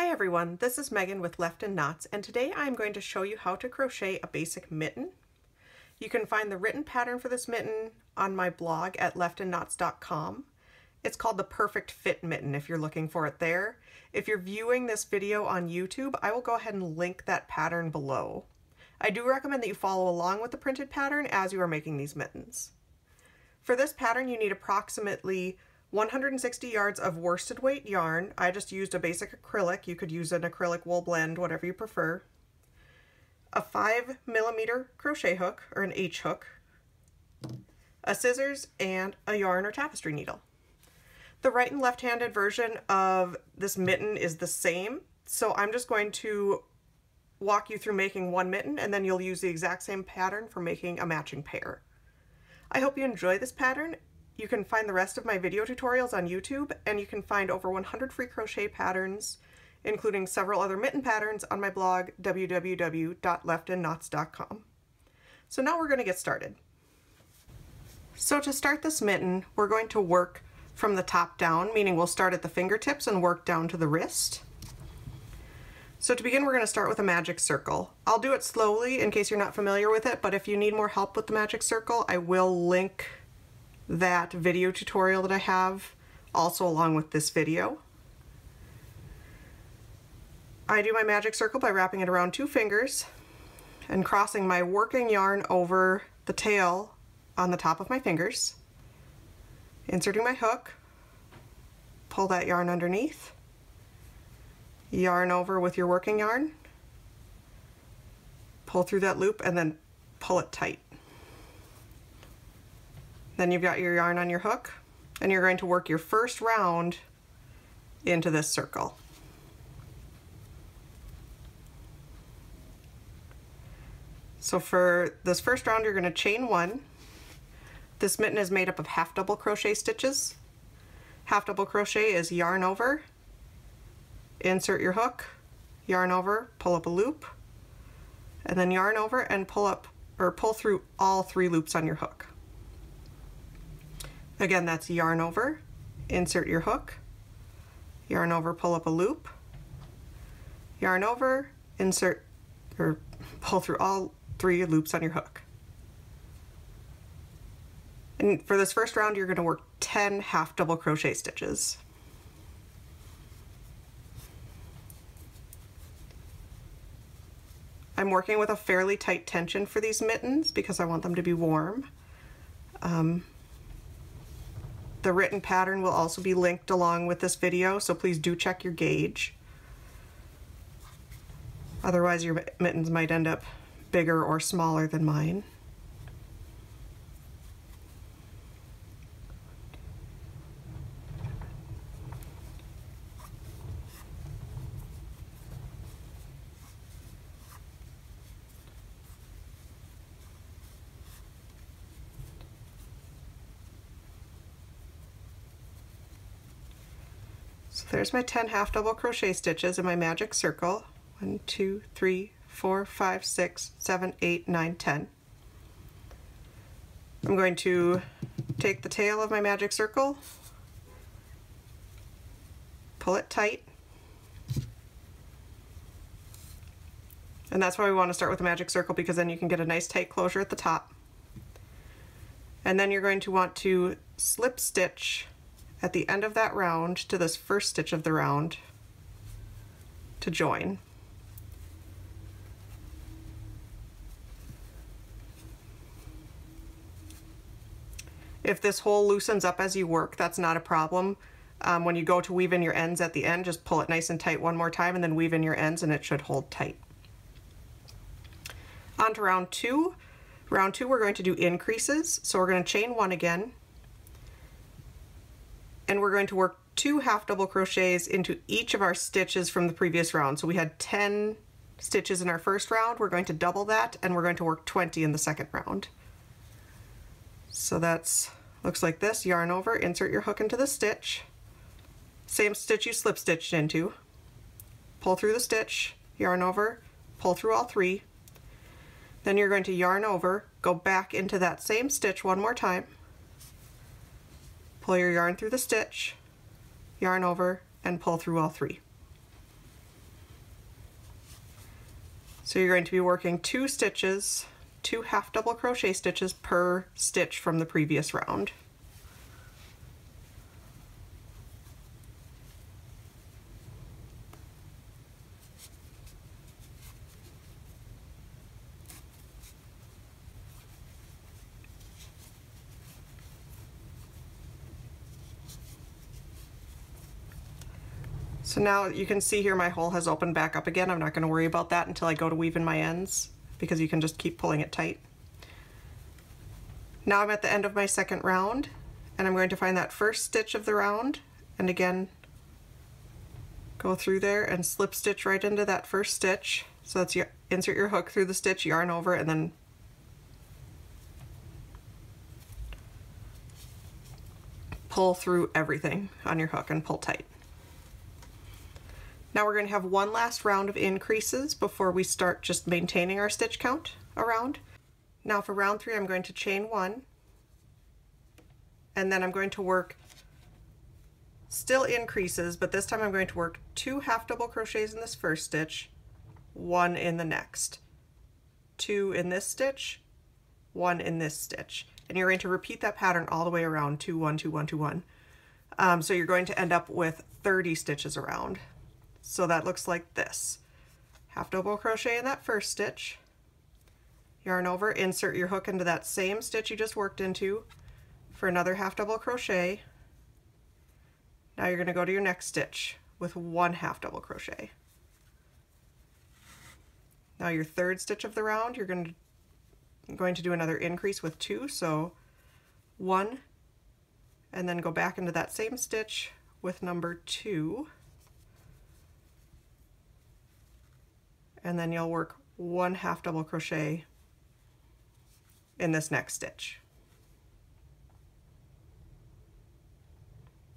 Hi everyone, this is Megan with Left in Knots and today I'm going to show you how to crochet a basic mitten. You can find the written pattern for this mitten on my blog at leftinknots.com. It's called the Perfect Fit Mitten if you're looking for it there. If you're viewing this video on YouTube, I will go ahead and link that pattern below. I do recommend that you follow along with the printed pattern as you are making these mittens. For this pattern you need approximately 160 yards of worsted weight yarn. I just used a basic acrylic. You could use an acrylic wool blend, whatever you prefer. A 5 millimeter crochet hook, or an H hook. A scissors, and a yarn or tapestry needle. The right and left-handed version of this mitten is the same, so I'm just going to walk you through making one mitten, and then you'll use the exact same pattern for making a matching pair. I hope you enjoy this pattern you can find the rest of my video tutorials on YouTube, and you can find over 100 free crochet patterns, including several other mitten patterns on my blog, www.leftinknots.com. So now we're going to get started. So to start this mitten, we're going to work from the top down, meaning we'll start at the fingertips and work down to the wrist. So to begin, we're going to start with a magic circle. I'll do it slowly in case you're not familiar with it, but if you need more help with the magic circle, I will link that video tutorial that I have also along with this video. I do my magic circle by wrapping it around two fingers and crossing my working yarn over the tail on the top of my fingers, inserting my hook, pull that yarn underneath, yarn over with your working yarn, pull through that loop and then pull it tight. Then you've got your yarn on your hook and you're going to work your first round into this circle. So for this first round you're going to chain one. This mitten is made up of half double crochet stitches. Half double crochet is yarn over, insert your hook, yarn over, pull up a loop, and then yarn over and pull up or pull through all three loops on your hook. Again, that's yarn over, insert your hook, yarn over, pull up a loop, yarn over, insert, or pull through all three loops on your hook. And for this first round, you're gonna work 10 half double crochet stitches. I'm working with a fairly tight tension for these mittens because I want them to be warm. Um, the written pattern will also be linked along with this video, so please do check your gauge. Otherwise your mittens might end up bigger or smaller than mine. There's my 10 half double crochet stitches in my magic circle. One, two, three, four, five, six, seven, eight, nine, ten. I'm going to take the tail of my magic circle, pull it tight, and that's why we want to start with a magic circle because then you can get a nice tight closure at the top. And then you're going to want to slip stitch at the end of that round to this first stitch of the round to join. If this hole loosens up as you work, that's not a problem. Um, when you go to weave in your ends at the end, just pull it nice and tight one more time and then weave in your ends and it should hold tight. On to round two. Round two, we're going to do increases. So we're going to chain one again, and we're going to work two half double crochets into each of our stitches from the previous round. So we had 10 stitches in our first round, we're going to double that and we're going to work 20 in the second round. So that's looks like this, yarn over, insert your hook into the stitch, same stitch you slip stitched into, pull through the stitch, yarn over, pull through all three, then you're going to yarn over, go back into that same stitch one more time, pull your yarn through the stitch, yarn over, and pull through all three. So you're going to be working two stitches, two half double crochet stitches per stitch from the previous round. Now you can see here my hole has opened back up again. I'm not going to worry about that until I go to weave in my ends because you can just keep pulling it tight. Now I'm at the end of my second round and I'm going to find that first stitch of the round and again go through there and slip stitch right into that first stitch. So that's your insert your hook through the stitch, yarn over and then pull through everything on your hook and pull tight. Now we're going to have one last round of increases before we start just maintaining our stitch count around. Now for round three I'm going to chain one. And then I'm going to work still increases but this time I'm going to work two half double crochets in this first stitch, one in the next, two in this stitch, one in this stitch. And you're going to repeat that pattern all the way around two one two one two one. Um, so you're going to end up with 30 stitches around so that looks like this. Half double crochet in that first stitch, yarn over, insert your hook into that same stitch you just worked into for another half double crochet. Now you're going to go to your next stitch with one half double crochet. Now your third stitch of the round, you're going to, going to do another increase with two, so one, and then go back into that same stitch with number two. And then you'll work one half double crochet in this next stitch.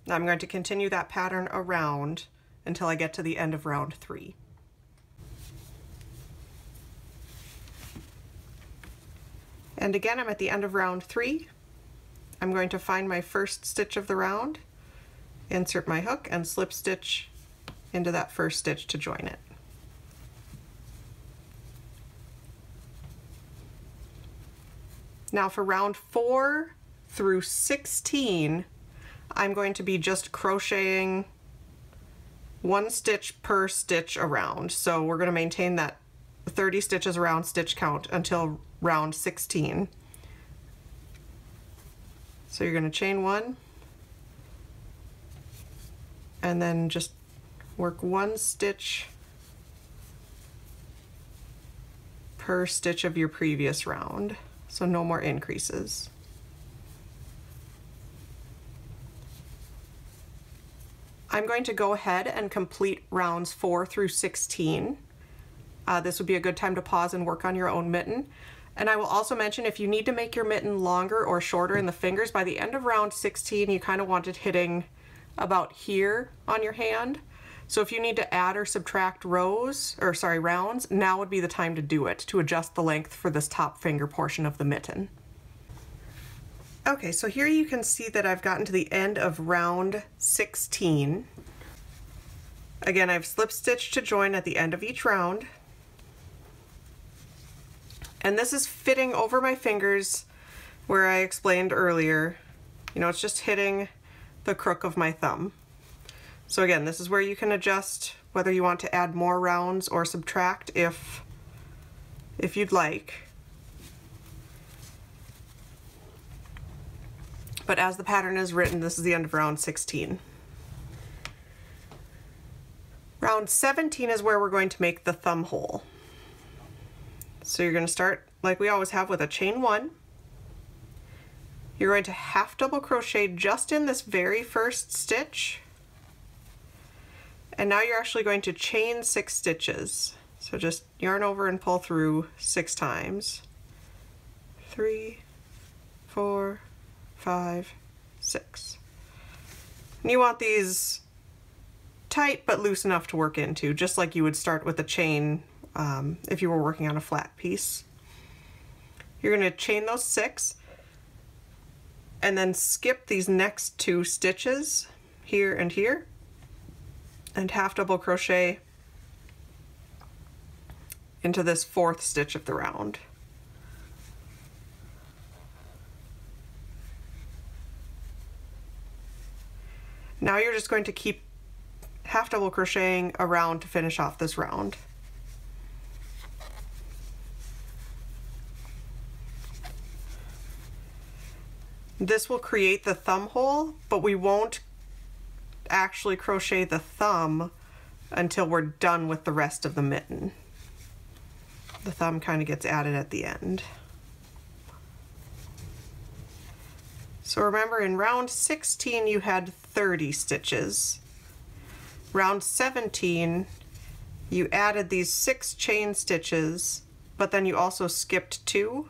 Now I'm going to continue that pattern around until I get to the end of round three. And again, I'm at the end of round three. I'm going to find my first stitch of the round, insert my hook, and slip stitch into that first stitch to join it. Now for round four through 16, I'm going to be just crocheting one stitch per stitch around. So we're going to maintain that 30 stitches around stitch count until round 16. So you're going to chain one and then just work one stitch per stitch of your previous round so no more increases. I'm going to go ahead and complete rounds 4 through 16. Uh, this would be a good time to pause and work on your own mitten. And I will also mention if you need to make your mitten longer or shorter in the fingers, by the end of round 16 you kind of want it hitting about here on your hand. So if you need to add or subtract rows, or sorry, rounds, now would be the time to do it, to adjust the length for this top finger portion of the mitten. Okay, so here you can see that I've gotten to the end of round 16. Again, I've slip stitched to join at the end of each round. And this is fitting over my fingers where I explained earlier. You know, it's just hitting the crook of my thumb. So again, this is where you can adjust whether you want to add more rounds or subtract if, if you'd like. But as the pattern is written, this is the end of round 16. Round 17 is where we're going to make the thumb hole. So you're going to start like we always have with a chain one. You're going to half double crochet just in this very first stitch and now you're actually going to chain six stitches. So just yarn over and pull through six times. Three, four, five, six. And you want these tight but loose enough to work into, just like you would start with a chain um, if you were working on a flat piece. You're going to chain those six and then skip these next two stitches here and here and half double crochet into this fourth stitch of the round. Now you're just going to keep half double crocheting around to finish off this round. This will create the thumb hole, but we won't actually crochet the thumb until we're done with the rest of the mitten. The thumb kind of gets added at the end. So remember in round 16 you had 30 stitches. Round 17 you added these six chain stitches but then you also skipped two.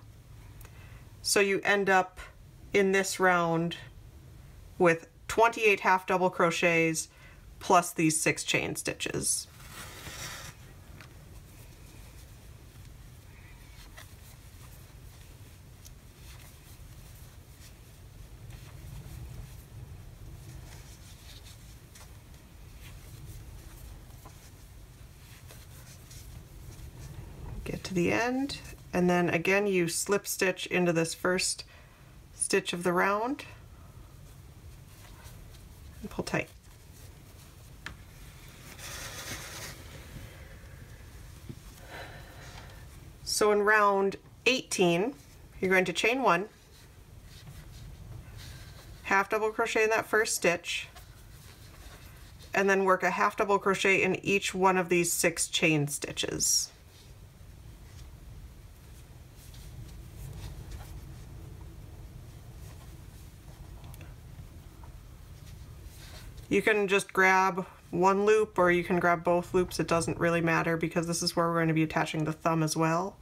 So you end up in this round with 28 half double crochets plus these six chain stitches. Get to the end and then again you slip stitch into this first stitch of the round and pull tight. So in round 18, you're going to chain one, half double crochet in that first stitch, and then work a half double crochet in each one of these six chain stitches. You can just grab one loop or you can grab both loops. It doesn't really matter because this is where we're going to be attaching the thumb as well.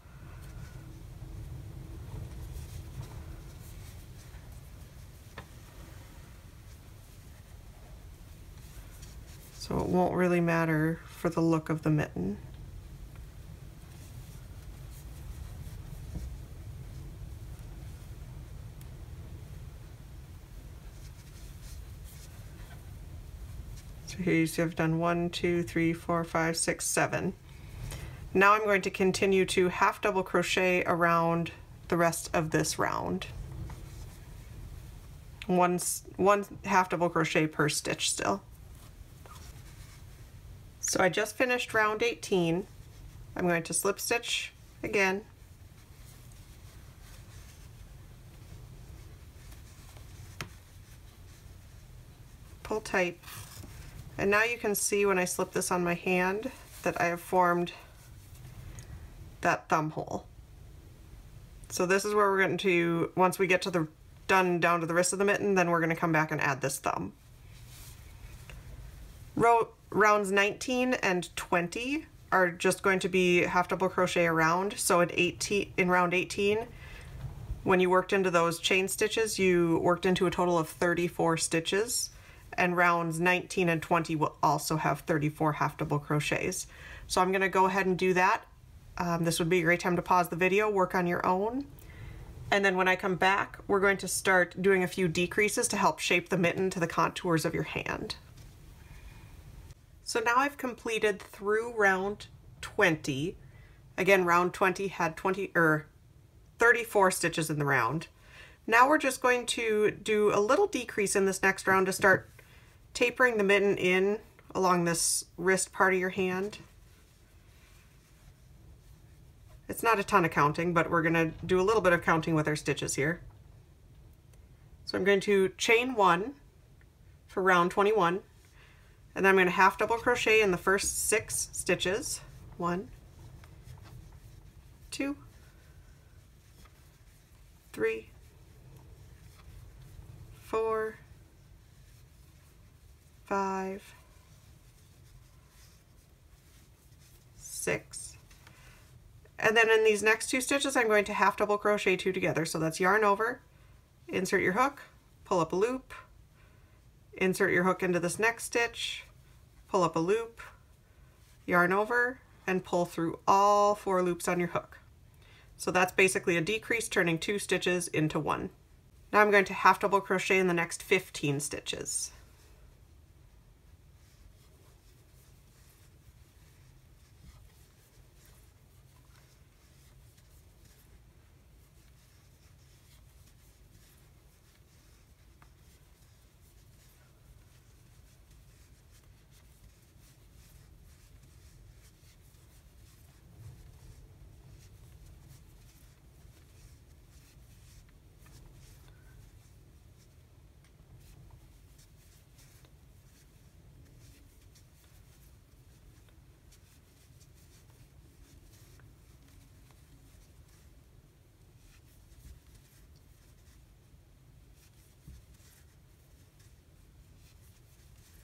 So it won't really matter for the look of the mitten. See I've done one, two, three, four, five, six, seven. Now I'm going to continue to half double crochet around the rest of this round. One, one half double crochet per stitch still. So I just finished round 18. I'm going to slip stitch again. Pull tight and now you can see when I slip this on my hand that I have formed that thumb hole. So this is where we're going to, once we get to the done down to the wrist of the mitten, then we're going to come back and add this thumb. Row, rounds 19 and 20 are just going to be half double crochet around. So at 18, in round 18, when you worked into those chain stitches, you worked into a total of 34 stitches and rounds 19 and 20 will also have 34 half double crochets. So I'm going to go ahead and do that. Um, this would be a great time to pause the video, work on your own. And then when I come back, we're going to start doing a few decreases to help shape the mitten to the contours of your hand. So now I've completed through round 20. Again, round 20 had 20 or er, 34 stitches in the round. Now we're just going to do a little decrease in this next round to start tapering the mitten in along this wrist part of your hand. It's not a ton of counting, but we're going to do a little bit of counting with our stitches here. So I'm going to chain one for round 21, and then I'm going to half double crochet in the first six stitches. One, two, three, four, five, six. And then in these next two stitches, I'm going to half double crochet two together. So that's yarn over, insert your hook, pull up a loop, insert your hook into this next stitch, pull up a loop, yarn over, and pull through all four loops on your hook. So that's basically a decrease turning two stitches into one. Now I'm going to half double crochet in the next 15 stitches.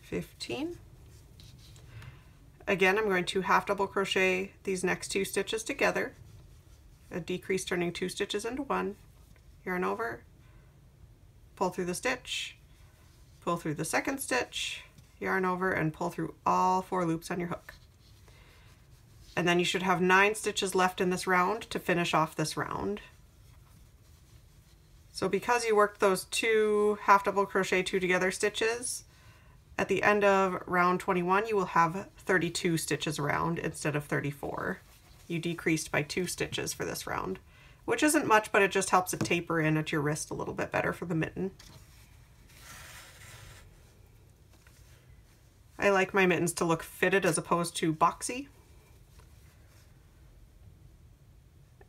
15. Again, I'm going to half double crochet these next two stitches together, a decrease turning two stitches into one, yarn over, pull through the stitch, pull through the second stitch, yarn over, and pull through all four loops on your hook. And then you should have nine stitches left in this round to finish off this round. So because you worked those two half double crochet two together stitches, at the end of round 21, you will have 32 stitches around instead of 34. You decreased by two stitches for this round, which isn't much, but it just helps it taper in at your wrist a little bit better for the mitten. I like my mittens to look fitted as opposed to boxy.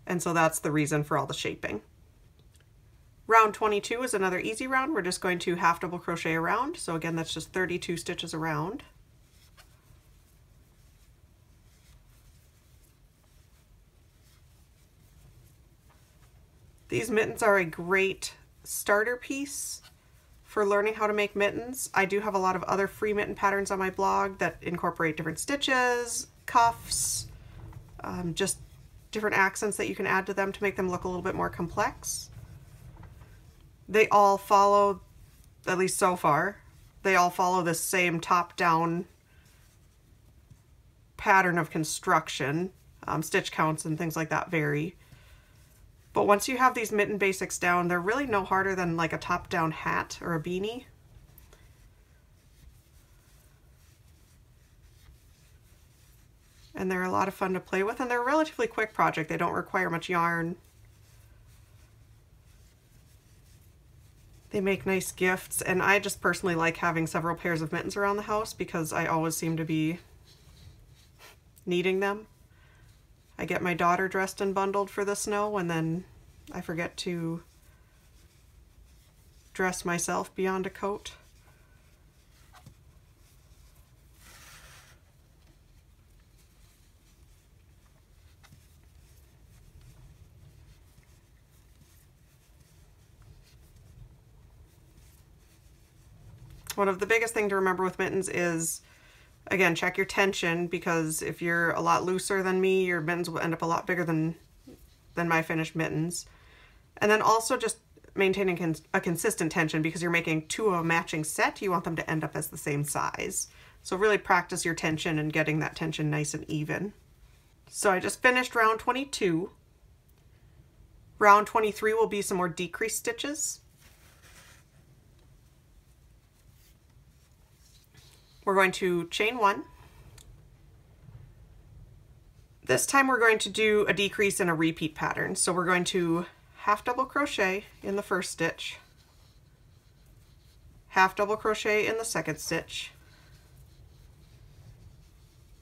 And so that's the reason for all the shaping. Round 22 is another easy round. We're just going to half double crochet around. So again, that's just 32 stitches around. These mittens are a great starter piece for learning how to make mittens. I do have a lot of other free mitten patterns on my blog that incorporate different stitches, cuffs, um, just different accents that you can add to them to make them look a little bit more complex. They all follow, at least so far, they all follow the same top-down pattern of construction. Um, stitch counts and things like that vary. But once you have these mitten basics down, they're really no harder than like a top-down hat or a beanie. And they're a lot of fun to play with, and they're a relatively quick project. They don't require much yarn. They make nice gifts, and I just personally like having several pairs of mittens around the house because I always seem to be needing them. I get my daughter dressed and bundled for the snow, and then I forget to dress myself beyond a coat. One of the biggest thing to remember with mittens is, again, check your tension because if you're a lot looser than me, your mittens will end up a lot bigger than, than my finished mittens. And then also just maintaining a consistent tension because you're making two of a matching set, you want them to end up as the same size. So really practice your tension and getting that tension nice and even. So I just finished round 22. Round 23 will be some more decreased stitches. We're going to chain one. This time we're going to do a decrease in a repeat pattern. So we're going to half double crochet in the first stitch, half double crochet in the second stitch,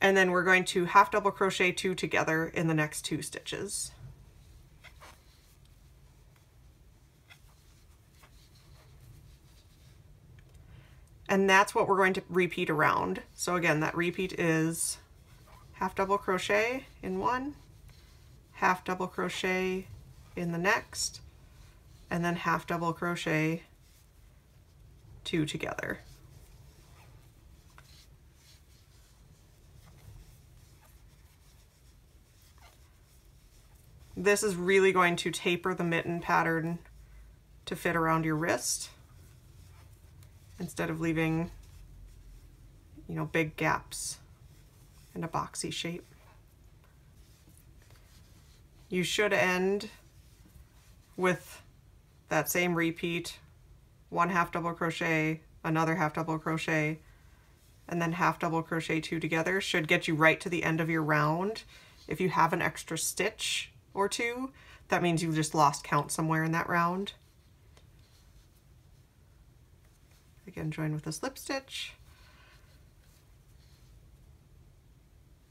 and then we're going to half double crochet two together in the next two stitches. And that's what we're going to repeat around. So again, that repeat is half double crochet in one, half double crochet in the next, and then half double crochet two together. This is really going to taper the mitten pattern to fit around your wrist instead of leaving, you know, big gaps in a boxy shape. You should end with that same repeat, one half double crochet, another half double crochet, and then half double crochet two together should get you right to the end of your round. If you have an extra stitch or two, that means you just lost count somewhere in that round. Again, join with a slip stitch.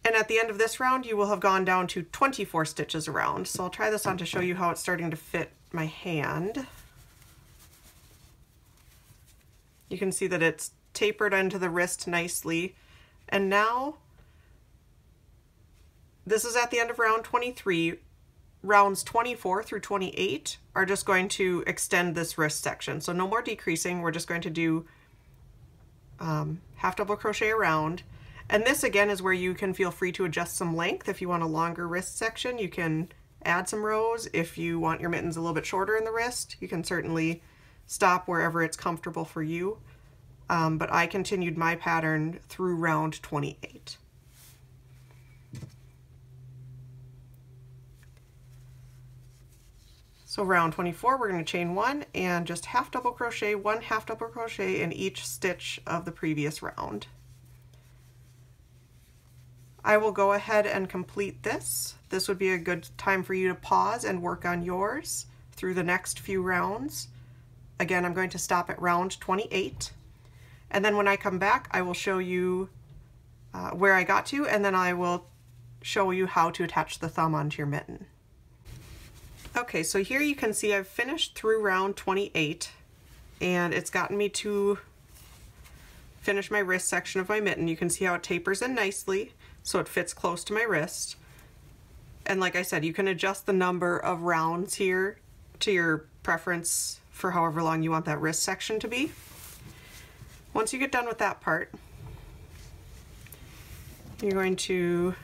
And at the end of this round, you will have gone down to 24 stitches around. So I'll try this on to show you how it's starting to fit my hand. You can see that it's tapered into the wrist nicely. And now, this is at the end of round 23 rounds 24 through 28 are just going to extend this wrist section. So no more decreasing. We're just going to do um, half double crochet around. And this again is where you can feel free to adjust some length. If you want a longer wrist section, you can add some rows. If you want your mittens a little bit shorter in the wrist, you can certainly stop wherever it's comfortable for you. Um, but I continued my pattern through round 28. So round 24, we're going to chain one and just half double crochet, one half double crochet in each stitch of the previous round. I will go ahead and complete this. This would be a good time for you to pause and work on yours through the next few rounds. Again, I'm going to stop at round 28. And then when I come back, I will show you uh, where I got to, and then I will show you how to attach the thumb onto your mitten. Okay, so here you can see I've finished through round 28 and it's gotten me to finish my wrist section of my mitten. You can see how it tapers in nicely so it fits close to my wrist. And like I said, you can adjust the number of rounds here to your preference for however long you want that wrist section to be. Once you get done with that part, you're going to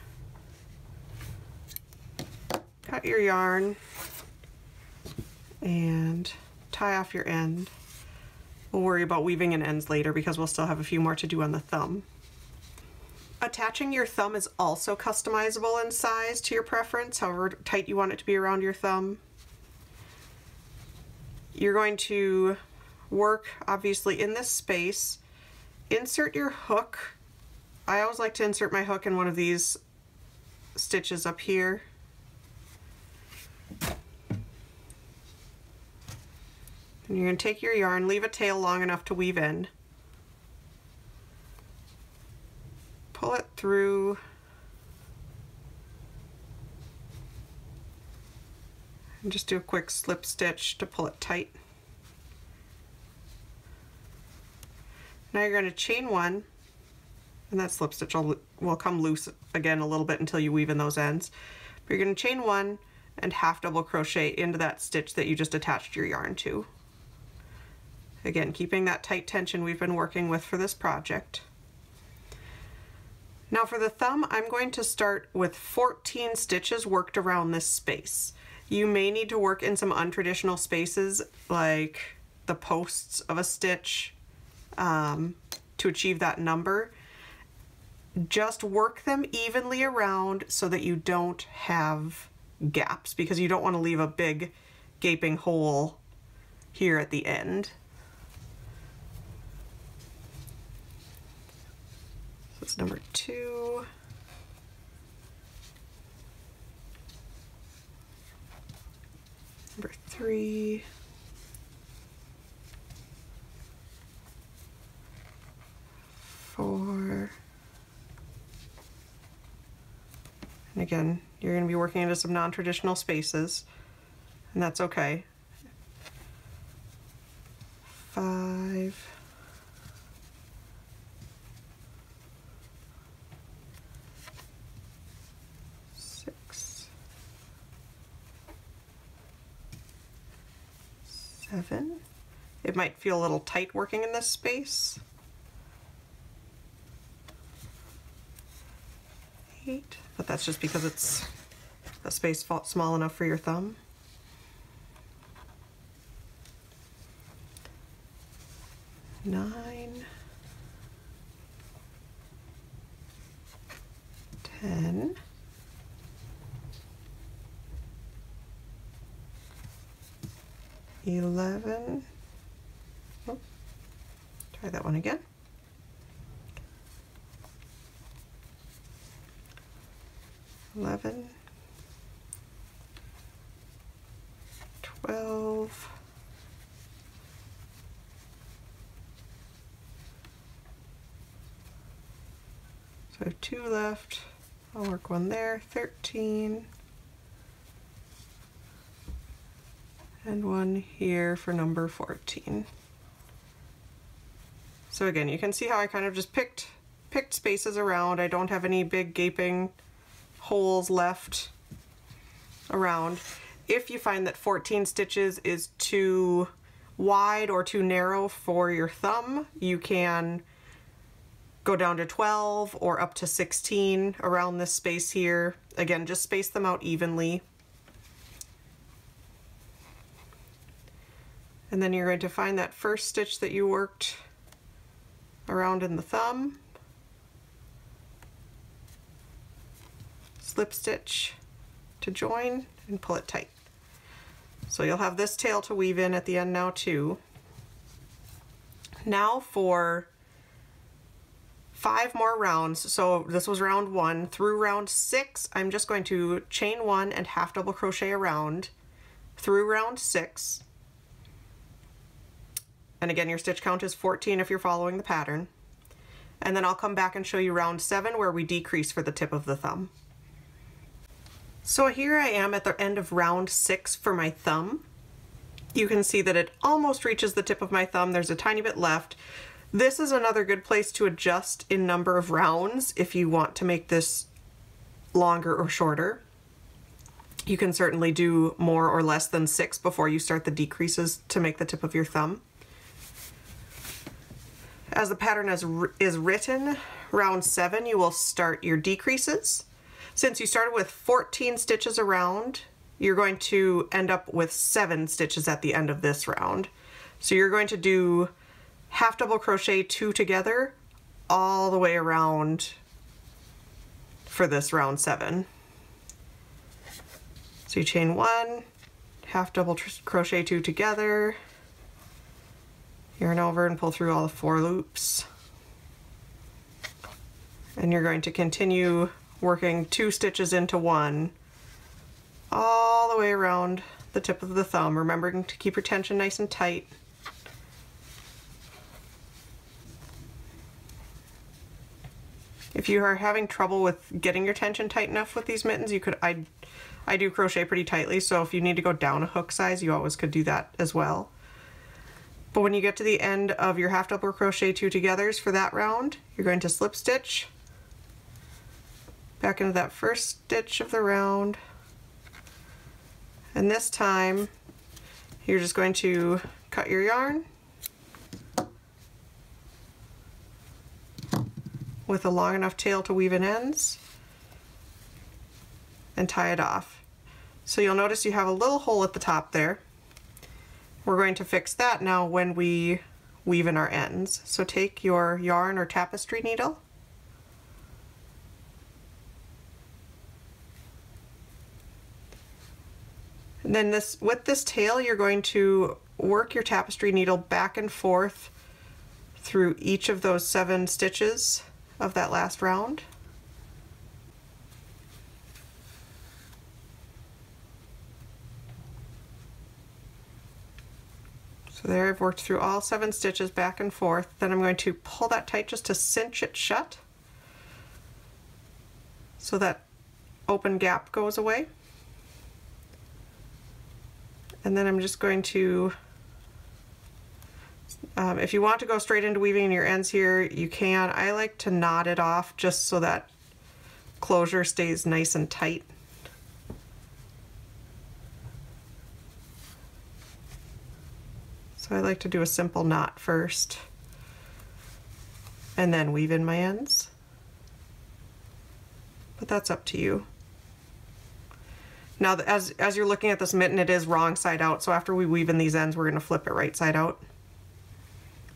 cut your yarn and tie off your end. We'll worry about weaving in ends later because we'll still have a few more to do on the thumb. Attaching your thumb is also customizable in size to your preference, however tight you want it to be around your thumb. You're going to work obviously in this space. Insert your hook. I always like to insert my hook in one of these stitches up here. And you're going to take your yarn, leave a tail long enough to weave in. Pull it through. And just do a quick slip stitch to pull it tight. Now you're going to chain one, and that slip stitch will, will come loose again a little bit until you weave in those ends. But you're going to chain one and half double crochet into that stitch that you just attached your yarn to. Again, keeping that tight tension we've been working with for this project. Now for the thumb, I'm going to start with 14 stitches worked around this space. You may need to work in some untraditional spaces like the posts of a stitch um, to achieve that number. Just work them evenly around so that you don't have gaps because you don't want to leave a big gaping hole here at the end. That's number two. Number three. Four. And again, you're going to be working into some non-traditional spaces, and that's okay. Five. Seven. It might feel a little tight working in this space. Eight, but that's just because it's a space small enough for your thumb. Nine. Ten. 11, oh, try that one again. Eleven, twelve, so I have two left. I'll work one there. Thirteen. And one here for number 14. So again, you can see how I kind of just picked picked spaces around. I don't have any big gaping holes left around. If you find that 14 stitches is too wide or too narrow for your thumb, you can go down to 12 or up to 16 around this space here. Again, just space them out evenly. And then you're going to find that first stitch that you worked around in the thumb. Slip stitch to join and pull it tight. So you'll have this tail to weave in at the end now too. Now for five more rounds. So this was round one. Through round six, I'm just going to chain one and half double crochet around through round six. And again, your stitch count is 14 if you're following the pattern. And then I'll come back and show you round seven where we decrease for the tip of the thumb. So here I am at the end of round six for my thumb. You can see that it almost reaches the tip of my thumb. There's a tiny bit left. This is another good place to adjust in number of rounds if you want to make this longer or shorter. You can certainly do more or less than six before you start the decreases to make the tip of your thumb. As the pattern is, is written, round seven, you will start your decreases. Since you started with 14 stitches around, you're going to end up with seven stitches at the end of this round. So you're going to do half double crochet two together all the way around for this round seven. So you chain one, half double crochet two together, yarn over and pull through all the four loops. And you're going to continue working two stitches into one all the way around the tip of the thumb, remembering to keep your tension nice and tight. If you are having trouble with getting your tension tight enough with these mittens, you could, I, I do crochet pretty tightly, so if you need to go down a hook size, you always could do that as well. But when you get to the end of your half double crochet two togethers for that round, you're going to slip stitch back into that first stitch of the round. And this time, you're just going to cut your yarn with a long enough tail to weave in ends and tie it off. So you'll notice you have a little hole at the top there. We're going to fix that now when we weave in our ends. So take your yarn or tapestry needle And then this with this tail, you're going to work your tapestry needle back and forth through each of those seven stitches of that last round. So there I've worked through all seven stitches back and forth. Then I'm going to pull that tight just to cinch it shut so that open gap goes away. And then I'm just going to um, if you want to go straight into weaving your ends here you can. I like to knot it off just so that closure stays nice and tight so I like to do a simple knot first and then weave in my ends but that's up to you now, as, as you're looking at this mitten, it is wrong side out, so after we weave in these ends, we're going to flip it right side out.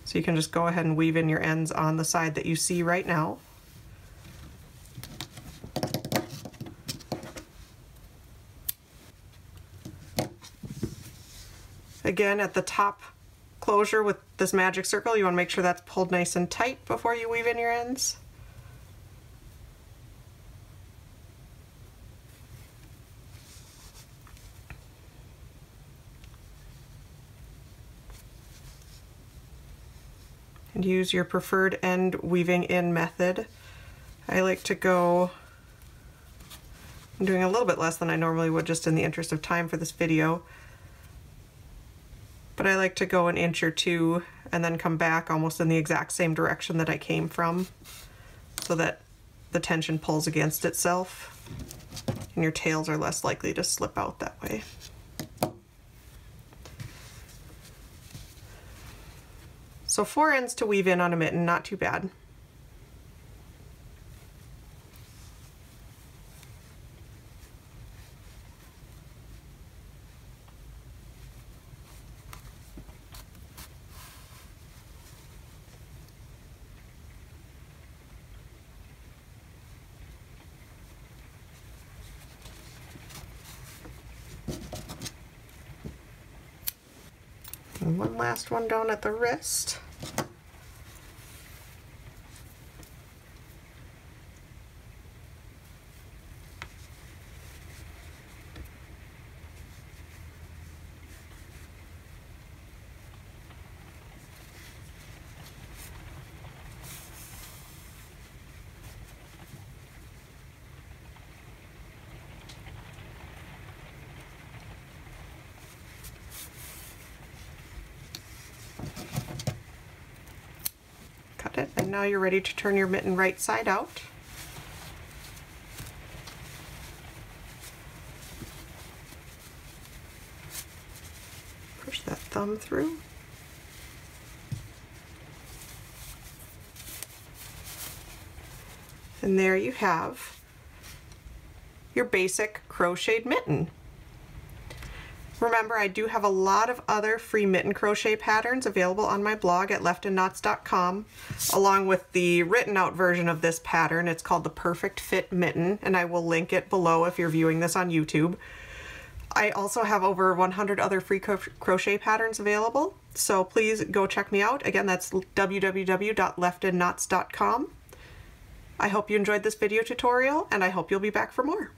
So you can just go ahead and weave in your ends on the side that you see right now. Again, at the top closure with this magic circle, you want to make sure that's pulled nice and tight before you weave in your ends. and use your preferred end weaving in method. I like to go, I'm doing a little bit less than I normally would just in the interest of time for this video, but I like to go an inch or two and then come back almost in the exact same direction that I came from so that the tension pulls against itself and your tails are less likely to slip out that way. So four ends to weave in on a mitten, not too bad. And one last one down at the wrist. Cut it, and now you're ready to turn your mitten right side out. Push that thumb through. And there you have your basic crocheted mitten. Remember, I do have a lot of other free mitten crochet patterns available on my blog at leftinknots.com, along with the written out version of this pattern. It's called the Perfect Fit Mitten, and I will link it below if you're viewing this on YouTube. I also have over 100 other free cro crochet patterns available, so please go check me out. Again, that's www.leftinknots.com. I hope you enjoyed this video tutorial, and I hope you'll be back for more.